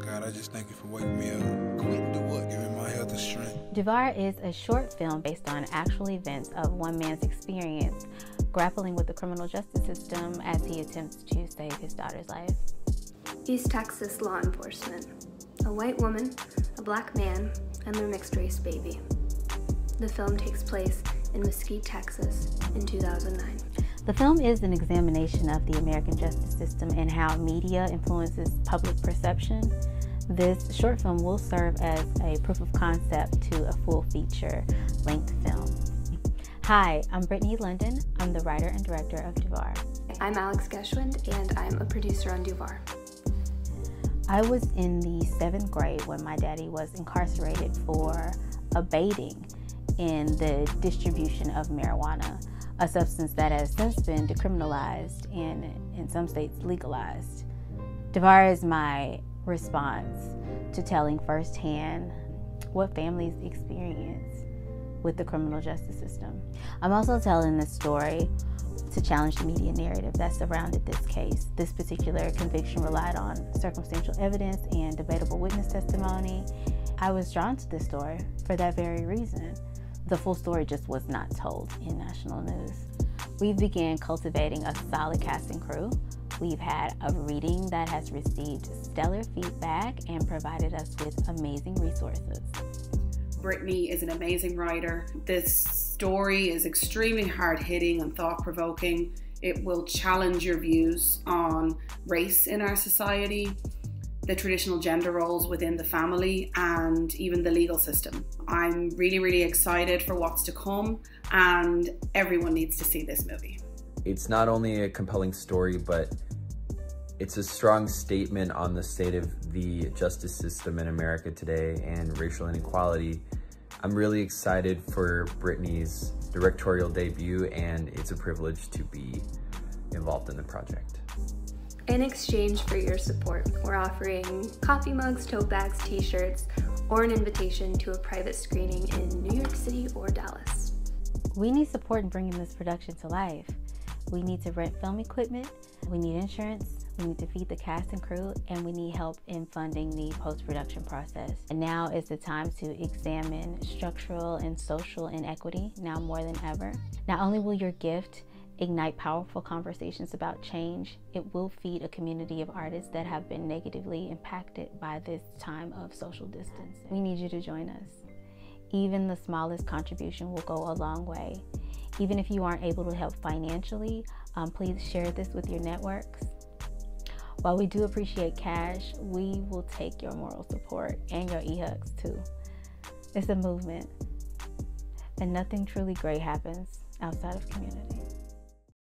God, I just thank you for waking me up. Quit do what? Giving my health the strength. Duvar is a short film based on actual events of one man's experience grappling with the criminal justice system as he attempts to save his daughter's life. East Texas law enforcement. A white woman, a black man, and their mixed race baby. The film takes place in Mesquite, Texas in 2009. The film is an examination of the American justice system and how media influences public perception. This short film will serve as a proof of concept to a full feature length film. Hi, I'm Brittney London. I'm the writer and director of Duvar. I'm Alex Geschwind, and I'm a producer on Duvar. I was in the seventh grade when my daddy was incarcerated for abating in the distribution of marijuana a substance that has since been decriminalized and in some states legalized. Duvar is my response to telling firsthand what families experience with the criminal justice system. I'm also telling this story to challenge the media narrative that surrounded this case. This particular conviction relied on circumstantial evidence and debatable witness testimony. I was drawn to this story for that very reason the full story just was not told in national news. We've began cultivating a solid casting crew. We've had a reading that has received stellar feedback and provided us with amazing resources. Brittney is an amazing writer. This story is extremely hard hitting and thought provoking. It will challenge your views on race in our society the traditional gender roles within the family and even the legal system. I'm really, really excited for what's to come, and everyone needs to see this movie. It's not only a compelling story, but it's a strong statement on the state of the justice system in America today and racial inequality. I'm really excited for Brittney's directorial debut, and it's a privilege to be involved in the project. In exchange for your support, we're offering coffee mugs, tote bags, t-shirts, or an invitation to a private screening in New York City or Dallas. We need support in bringing this production to life. We need to rent film equipment, we need insurance, we need to feed the cast and crew, and we need help in funding the post-production process. And now is the time to examine structural and social inequity, now more than ever. Not only will your gift ignite powerful conversations about change. It will feed a community of artists that have been negatively impacted by this time of social distance. We need you to join us. Even the smallest contribution will go a long way. Even if you aren't able to help financially, um, please share this with your networks. While we do appreciate cash, we will take your moral support and your e-hugs too. It's a movement, and nothing truly great happens outside of community.